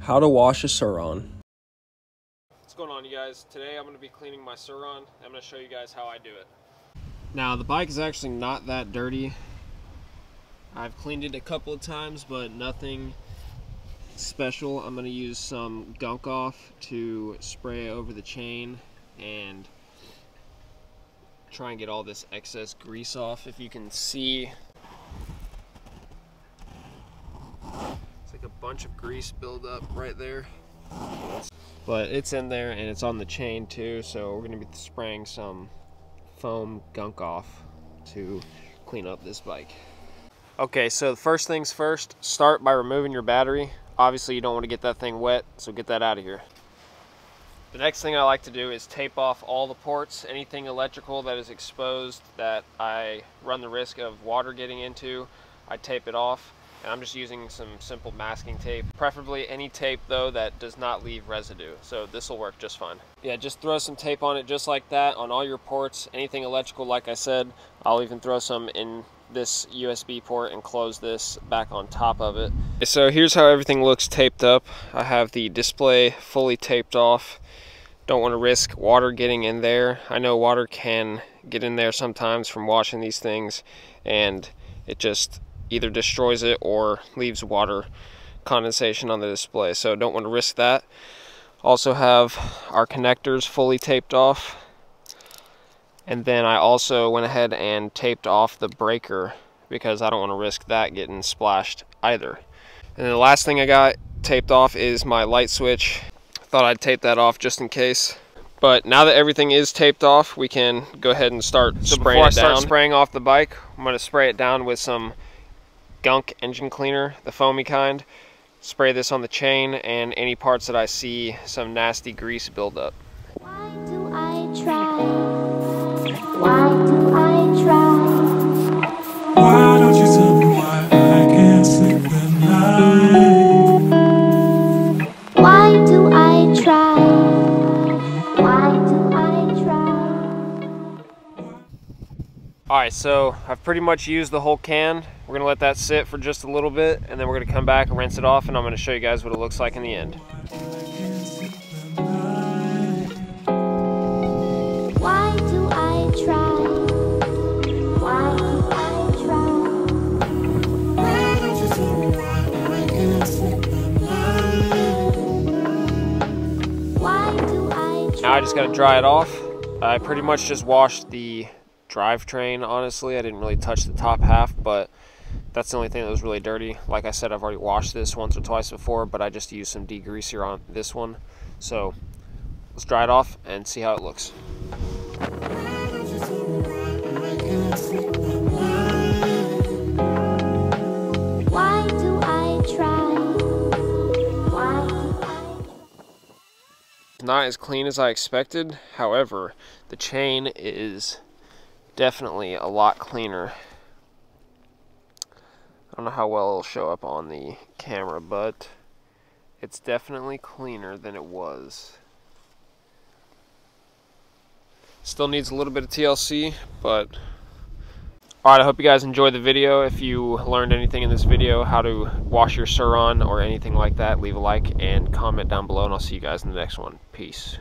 How to wash a Sur-Ron. What's going on you guys? Today I'm going to be cleaning my Sur-Ron. I'm going to show you guys how I do it. Now the bike is actually not that dirty. I've cleaned it a couple of times but nothing special. I'm going to use some gunk off to spray over the chain and try and get all this excess grease off. If you can see bunch of grease buildup right there. But it's in there and it's on the chain too, so we're gonna be spraying some foam gunk off to clean up this bike. Okay, so the first things first, start by removing your battery. Obviously you don't want to get that thing wet, so get that out of here. The next thing I like to do is tape off all the ports, anything electrical that is exposed that I run the risk of water getting into, I tape it off. And I'm just using some simple masking tape. Preferably any tape though that does not leave residue. So this will work just fine. Yeah, just throw some tape on it just like that on all your ports. Anything electrical, like I said, I'll even throw some in this USB port and close this back on top of it. So here's how everything looks taped up. I have the display fully taped off. Don't want to risk water getting in there. I know water can get in there sometimes from washing these things and it just either destroys it or leaves water condensation on the display. So don't want to risk that. Also have our connectors fully taped off. And then I also went ahead and taped off the breaker because I don't want to risk that getting splashed either. And the last thing I got taped off is my light switch. Thought I'd tape that off just in case. But now that everything is taped off, we can go ahead and start so spraying before I start spraying off the bike, I'm going to spray it down with some gunk engine cleaner, the foamy kind. Spray this on the chain and any parts that I see some nasty grease buildup. Why do I try? Why do I try? Why don't you tell me why I can't sleep at night? Why do I try? Alright, so I've pretty much used the whole can. We're gonna let that sit for just a little bit and then we're gonna come back and rinse it off and I'm gonna show you guys what it looks like in the end. Why do I try? Why do I try? Now I just gotta dry it off. I pretty much just washed the drivetrain honestly. I didn't really touch the top half, but that's the only thing that was really dirty. Like I said, I've already washed this once or twice before, but I just used some degreaser on this one. So let's dry it off and see how it looks. Not as clean as I expected. However, the chain is definitely a lot cleaner I don't know how well it'll show up on the camera, but it's definitely cleaner than it was. Still needs a little bit of TLC, but Alright, I hope you guys enjoyed the video. If you learned anything in this video, how to wash your Sur-Ron or anything like that, leave a like and comment down below, and I'll see you guys in the next one. Peace.